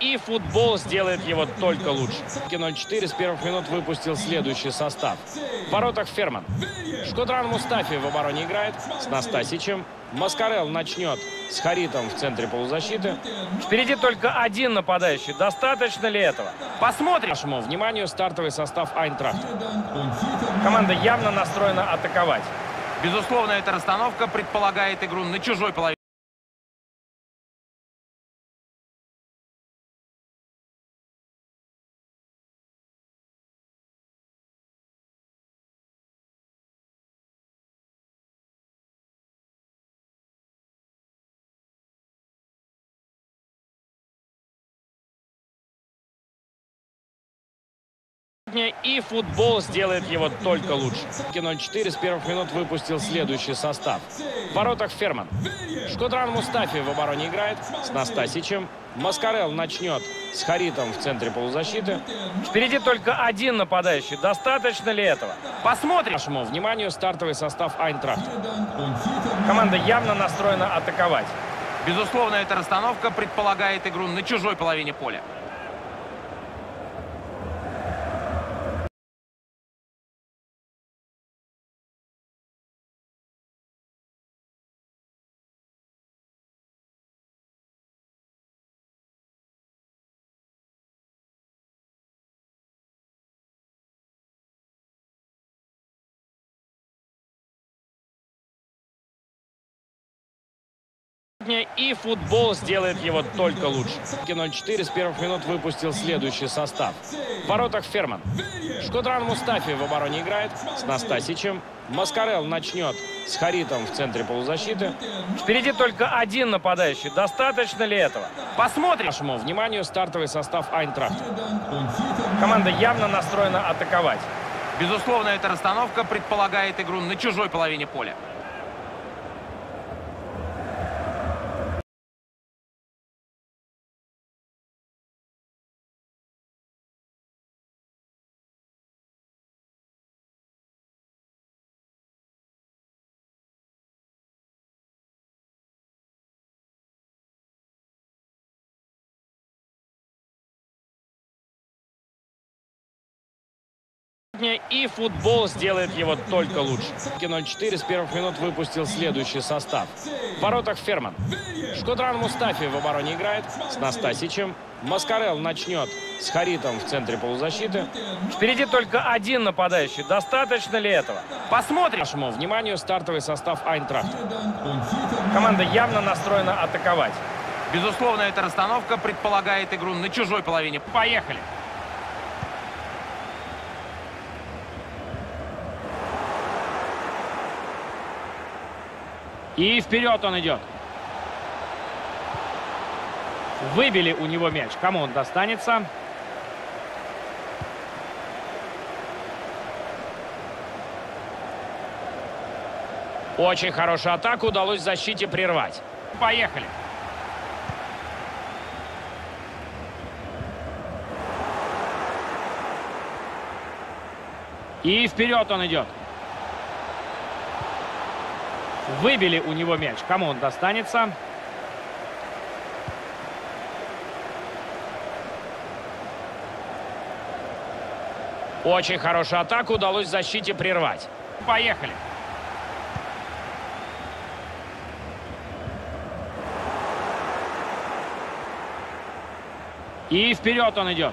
И футбол сделает его только лучше. 0-4 с первых минут выпустил следующий состав. В воротах Ферман. Шкодран Мустафи в обороне играет с Настасичем. Маскарел начнет с Харитом в центре полузащиты. Впереди только один нападающий. Достаточно ли этого? Посмотрим. Нашему вниманию стартовый состав Айнтрахта. Команда явно настроена атаковать. Безусловно, эта расстановка предполагает игру на чужой половине. И футбол сделает его только лучше. 0-4 с первых минут выпустил следующий состав. В воротах Ферман. Шкодран Мустафи в обороне играет с Настасичем. Маскарел начнет с Харитом в центре полузащиты. Впереди только один нападающий. Достаточно ли этого? Посмотрим. Нашему вниманию стартовый состав Айнтрахта. Команда явно настроена атаковать. Безусловно, эта расстановка предполагает игру на чужой половине поля. И футбол сделает его только лучше. 0-4 с первых минут выпустил следующий состав. В воротах Ферман. Шкодран Мустафи в обороне играет с Настасичем. Маскарел начнет с Харитом в центре полузащиты. Впереди только один нападающий. Достаточно ли этого? Посмотрим. Нашему вниманию стартовый состав Айнтрахта. Команда явно настроена атаковать. Безусловно, эта расстановка предполагает игру на чужой половине поля. И футбол сделает его только лучше. 0-4 с первых минут выпустил следующий состав. В воротах Ферман. Шкодран Мустафи в обороне играет с Настасичем. Маскарел начнет с Харитом в центре полузащиты. Впереди только один нападающий. Достаточно ли этого? Посмотрим. Нашему вниманию стартовый состав Айнтрахта. Команда явно настроена атаковать. Безусловно, эта расстановка предполагает игру на чужой половине. Поехали! И вперед он идет. Выбили у него мяч. Кому он достанется? Очень хорошую атаку удалось защите прервать. Поехали. И вперед он идет. Выбили у него мяч. Кому он достанется? Очень хорошую атаку удалось защите прервать. Поехали. И вперед он идет.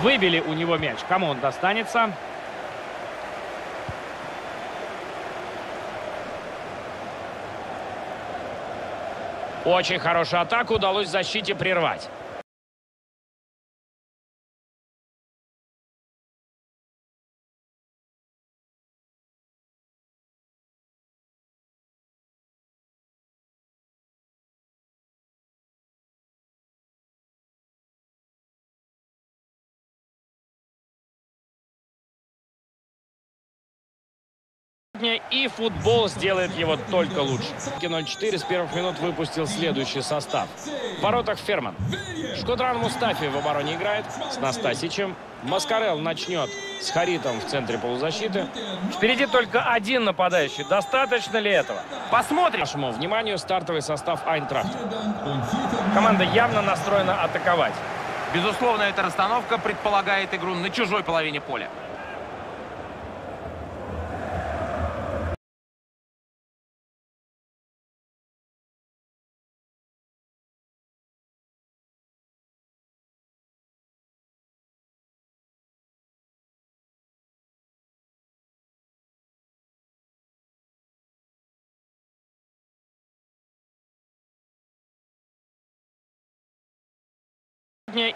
Выбили у него мяч. Кому он достанется? Очень хорошую атаку удалось защите прервать. И футбол сделает его только лучше. 0-4 с первых минут выпустил следующий состав. В воротах Ферман. Шкодран Мустафи в обороне играет с Настасичем. Маскарел начнет с Харитом в центре полузащиты. Впереди только один нападающий. Достаточно ли этого? Посмотрим. Нашему вниманию стартовый состав Айнтрахта. Команда явно настроена атаковать. Безусловно, эта расстановка предполагает игру на чужой половине поля.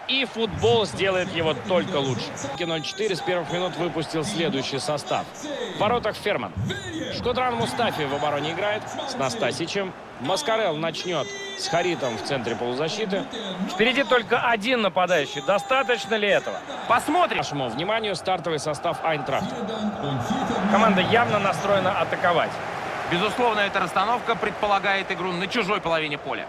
И футбол сделает его только лучше. 0-4 с первых минут выпустил следующий состав. В воротах Ферман. Шкодран Мустафи в обороне играет с Настасичем. Маскарел начнет с Харитом в центре полузащиты. Впереди только один нападающий. Достаточно ли этого? Посмотрим. Нашему вниманию стартовый состав Айнтрахта. Команда явно настроена атаковать. Безусловно, эта расстановка предполагает игру на чужой половине поля.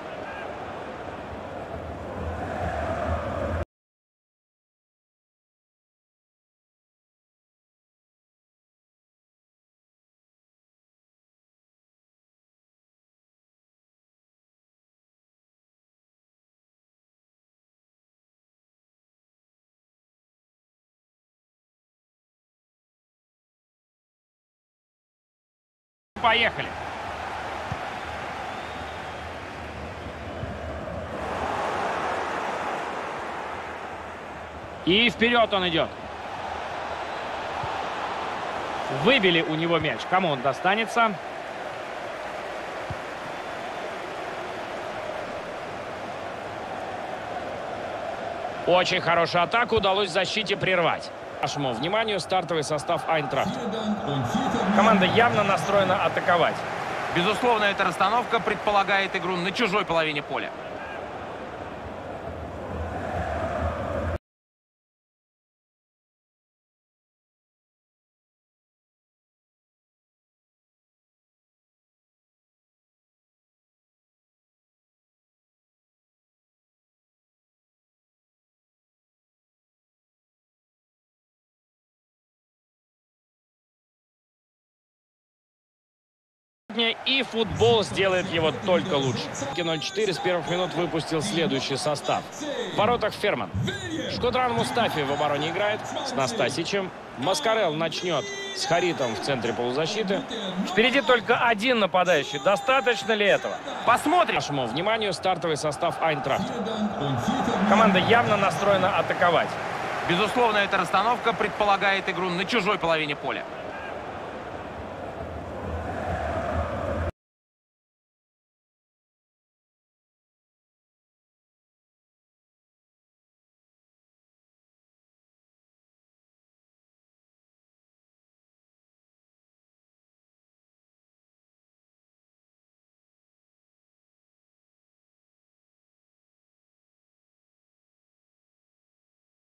Поехали. И вперед он идет. Выбили у него мяч. Кому он достанется? Очень хорошую атаку удалось защите прервать. Вашему вниманию стартовый состав Айнтрахт. Команда явно настроена атаковать. Безусловно, эта расстановка предполагает игру на чужой половине поля. И футбол сделает его только лучше. 0-4 с первых минут выпустил следующий состав. В воротах Ферман. Шкодран Мустафи в обороне играет с Настасичем. Маскарел начнет с Харитом в центре полузащиты. Впереди только один нападающий. Достаточно ли этого? Посмотрим. Нашему вниманию стартовый состав Айнтрахта. Команда явно настроена атаковать. Безусловно, эта расстановка предполагает игру на чужой половине поля.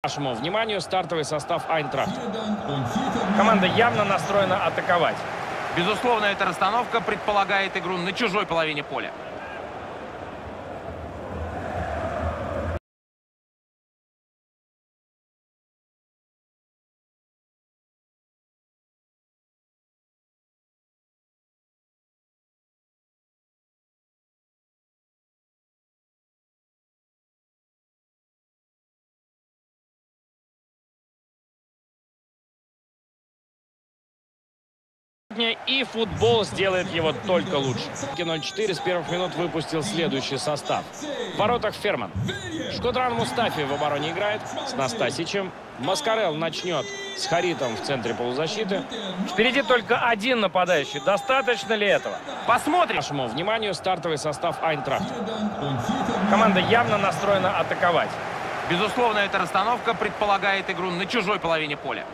Вашему вниманию стартовый состав Айнтрахт. Команда явно настроена атаковать. Безусловно, эта расстановка предполагает игру на чужой половине поля. И футбол сделает его только лучше. 0-4 с первых минут выпустил следующий состав. В воротах Ферман. Шкодран Мустафи в обороне играет с Настасичем. Маскарел начнет с Харитом в центре полузащиты. Впереди только один нападающий. Достаточно ли этого? Посмотрим. Нашему вниманию стартовый состав Айнтрахта. Команда явно настроена атаковать. Безусловно, эта расстановка предполагает игру на чужой половине поля.